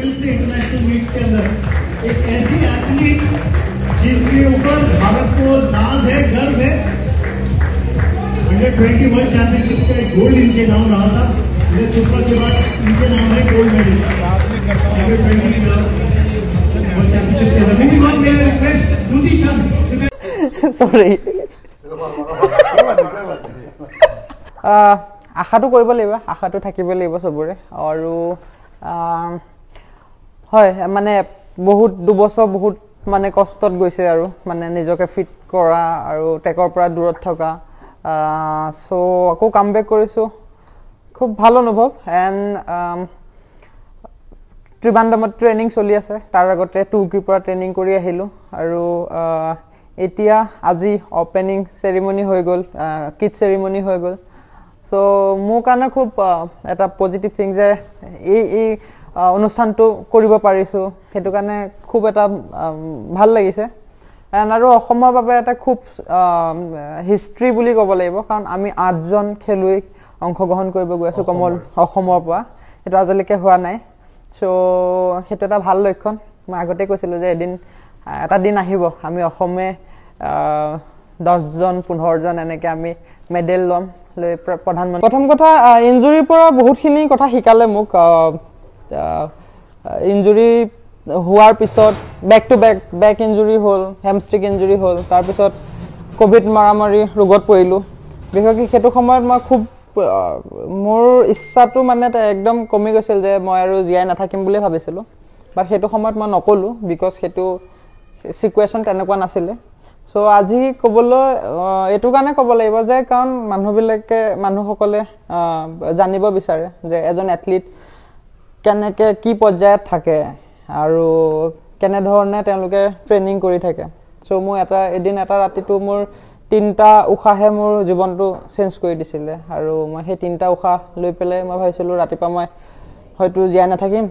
Medals थे international meets के अंदर एक ऐसी एथलीट जिनके ऊपर भारत को नाज है गर्व है अंडर ट्वेंटी वर्ल्ड चैंपियनशिप्स का एक गोल्ड इनके नाम रहा था नीरज चोपड़ा के बाद इनके नाम है gold medal under twenty world championships के अंदर moving on may I request Dutee Chand চৰি আশাটো কৰিব লাগিব আশাটো থাকিব লাগিব চবৰে আৰু আহ, হয় মানে বহুত দুবছৰ বহুত মানে কষ্টত গৈছে আৰু মানে নিজকে ফিট কৰা আৰু টেকৰ পৰা দূৰত থকা। চ' আকৌ কাম বেক কৰিছোঁ। খুব ভাল অনুভৱ এণ্ড ত্ৰিবান্দামত ট্ৰেইনিং চলি আছে। তাৰ আগতে টুৰ্কিৰ পৰা ট্ৰেইনিং কৰি আহিলোঁ আৰু এতিয়া আজি অপেনিং চেৰিমনি হৈ গ'ল কিট চেৰিমনি হৈ গ'ল। চ' মোৰ কাৰণে খুব এটা পজিটিভ থিং যে এই এই অনুষ্ঠানটো কৰিব পাৰিছোঁ। সেইটো কাৰণে খুব এটা ভাল লাগিছে। এণ্ড আৰু অসমৰ বাবে এটা খুব হিষ্ট্ৰী বুলি ক'ব লাগিব। কাৰণ আমি আঠজন খেলুৱৈ অংশগ্ৰহণ কৰিব গৈ আছোঁ কমল অসমৰ। পৰা। সেইটো আজিলৈকে হোৱা নাই। চ' সেইটো এটা ভাল লক্ষণ। মই আগতে কৈছিলোঁ যে এদিন এটা দিন আহিব। আমি অসমে দহজন পোন্ধৰজন এনেকৈ আমি মেডেল ল'ম। লৈ প্ৰ- প্ৰধানমন্ত্ৰী প্ৰথম কথা ইঞ্জুৰিৰ পৰা বহুতখিনি কথা শিকালে মোক। ইঞ্জুৰি হোৱাৰ পিছত back to back back injury হ'ল হেমষ্ট্ৰিক ইঞ্জুৰি হ'ল তাৰপিছত ক'ভিড মাৰামাৰি ৰোগত পৰিলোঁ। বিশেষকৈ সেইটো সময়ত মই খুব মোৰ ইচ্ছাটো মানে একদম কমি গৈছিল যে মই আৰু জীয়াই নাথাকিম বুলিয়ে ভাবিছিলোঁ। বাট সেইটো সময়ত মই নক'লোঁ বিকজ সেইটো চিকুৱেশ্যন তেনেকুৱা নাছিলে। চ' আজি ক'বলৈ এইটো কাৰণে ক'ব লাগিব যে কাৰণ মানুহবিলাকে মানুহসকলে জানিব বিচাৰে যে এজন এথলিট কেনেকৈ কি পৰ্যায়ত থাকে আৰু কেনেধৰণে তেওঁলোকে ট্ৰেইনিং কৰি থাকে। চ' মোৰ এটা এদিন এটা ৰাতিটো মোৰ তিনিটা উশাহে মোৰ জীৱনটো চেঞ্জ কৰি দিছিলে আৰু মই সেই তিনিটা উশাহ লৈ পেলাই মই ভাবিছিলোঁ ৰাতিপুৱা মই হয়তো জীয়াই নাথাকিম।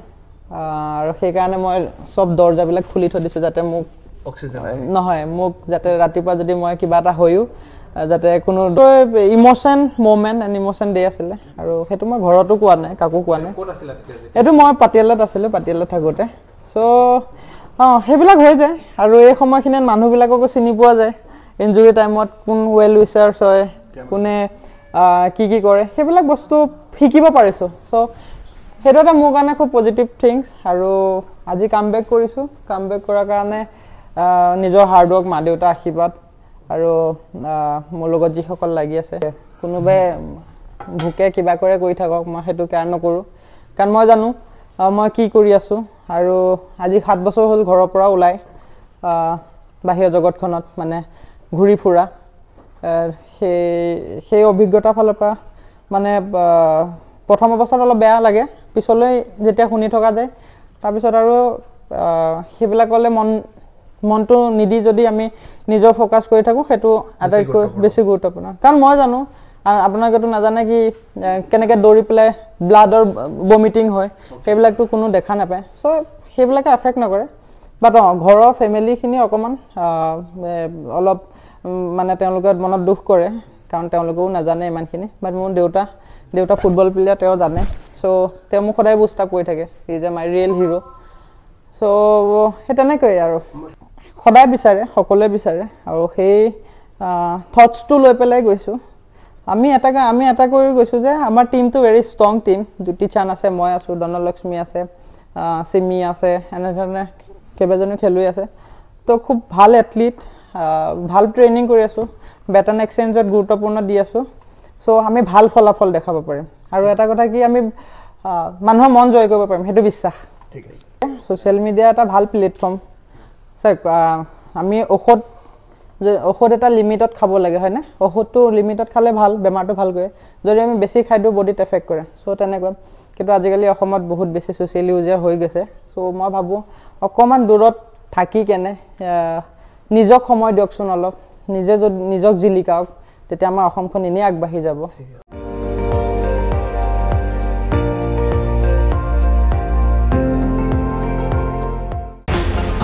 আৰু সেইকাৰণে মই চব দৰ্জাবিলাক খুলি থৈ দিছোঁ যাতে মোক নহয় মোক যাতে ৰাতিপুৱা যদি মই কিবা এটা হৈও যাতে কোনো emotion moment and emotion day আছিলে। আৰু সেইটো মই ঘৰতো কোৱা নাই কাকো কোৱা নাই। এইটো মই পাটিয়ালাত আছিলোঁ পাটিয়ালাত থাকোঁতে। চ' অঁ সেইবিলাক হৈ যায়। আৰু এই সময়খিনিত মানুহবিলাককো চিনি পোৱা যায়। ইঞ্জুৰি টাইমত কোন ৱেল উইচাৰ্ছ হয় কোনে কি কি কৰে। সেইবিলাক বস্তু শিকিব পাৰিছোঁ। চ' সেইটো এটা মোৰ কাৰণে খুব পজিটিভ থিংছ আৰু আজি কাম বেক কৰিছোঁ। কাম বেক কৰাৰ কাৰণে নিজৰ হাৰ্ডৱৰ্ক মা দেউতাৰ আশীৰ্বাদ। আৰু মোৰ লগত যিসকল লাগি আছে কোনোবাই ভোকে কিবা কৰে কৰি থাকক মই সেইটো কেয়াৰ নকৰোঁ। কাৰণ মই জানো মই কি কৰি আছোঁ আৰু আজি সাত বছৰ হ'ল ঘৰৰ পৰা ওলাই বাহিৰৰ জগতখনত মানে ঘূৰি ফুৰা। সেই সেই অভিজ্ঞতাৰ ফালৰ পৰা মানে প্ৰথম অৱস্থাত অলপ বেয়া লাগে পিছলৈ যেতিয়া শুনি থকা যায় তাৰপিছত আৰু সেইবিলাকলৈ মন মনটো নিদি যদি আমি নিজৰ ফ'কাছ কৰি থাকোঁ সেইটো আটাইতকৈ বেছি গুৰুত্বপূৰ্ণ। কাৰণ মই জানো আপোনালোকেতো নাজানে কি কেনেকৈ দৌৰি পেলাই ব্লাডৰ বমিটিং হয় সেইবিলাকতো কোনো দেখা নাপায়। চ' সেইবিলাকে এফেক্ট নকৰে। বাট অঁ ঘৰৰ ফেমিলিখিনি অকণমান অলপ মানে তেওঁলোকে মনত দুখ কৰে কাৰণ তেওঁলোকেও নাজানে ইমানখিনি। বাট মোৰ দেউতা দেউতা ফুটবল প্লেয়াৰ তেওঁ জানে। চ' তেওঁ মোক সদায় বুষ্টাপ কৰি থাকে। Is a my real hero' so' সেই তেনেকৈয়ে আৰু। সদায় বিচাৰে সকলোৱে বিচাৰে আৰু সেই থটছটো লৈ পেলাই গৈছোঁ। আমি এটা আমি এটা কৰি গৈছোঁ যে আমাৰ টীমটো ভেৰি ষ্ট্ৰং টীম জ্যোতি চান আছে মই আছোঁ ধনলক্ষ্মী আছে চিমি আছে এনেধৰণে কেইবাজনো খেলুৱৈ আছে। তো খুব ভাল এথলিট ভাল ট্ৰেইনিং কৰি আছোঁ বেটন এক্সচেঞ্জত গুৰুত্বপূৰ্ণ দি আছোঁ। চ' আমি ভাল ফলাফল দেখাব পাৰিম। আৰু এটা কথা কি আমি মানুহৰ মন জয় কৰিব পাৰিম সেইটো বিশ্বাস। ঠিক আছে। ছ'চিয়েল মিডিয়া এটা ভাল প্লেটফৰ্ম চাওক আমি ঔষধ ঔষধ এটা লিমিটত খাব লাগে হয়নে ঔষধটো লিমিটত খালে ভাল বেমাৰটো ভাল কৰে যদি আমি বেছি খাই দিওঁ বডিত এফেক্ট কৰে। চ' তেনেকুৱা। কিন্তু আজিকালি অসমত বহুত বেছি ছ'চিয়েল ইউজাৰ হৈ গৈছে। চ' মই ভাবোঁ অকণমান দূৰত থাকি কেনে নিজক সময় দিয়কচোন অলপ। নিজে যদি নিজক জিলিকাওক তেতিয়া আমাৰ অসমখন এনেই আগবাঢ়ি যাব।